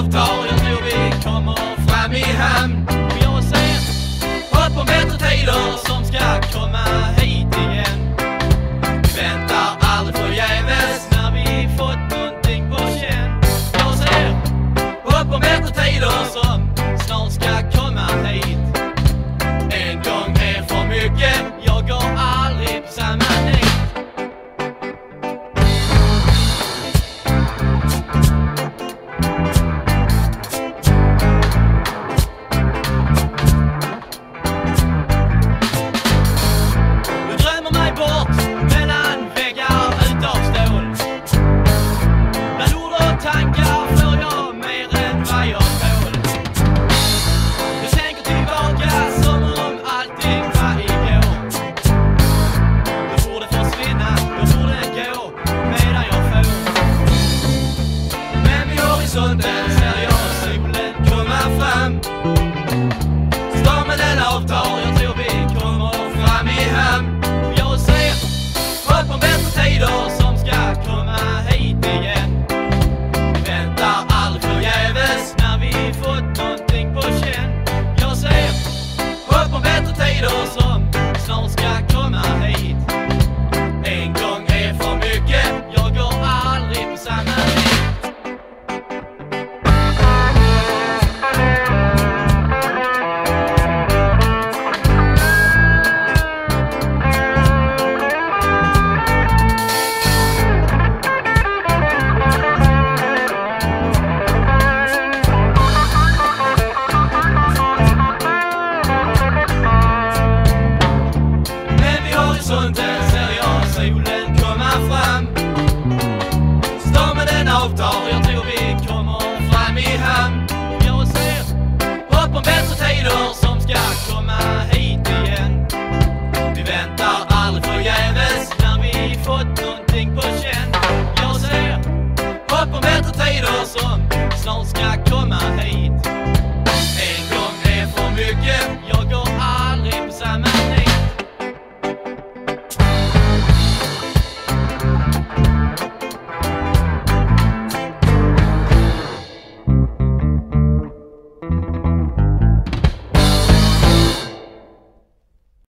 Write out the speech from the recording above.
love doll and you'll become a flammy ham. avtar. Jag tror vi kommer fram i hamn. Jag ser hopp om bättre tider som ska komma hit igen. Vi väntar aldrig förgäves när vi fått någonting på känn. Jag ser hopp om bättre tider som snart ska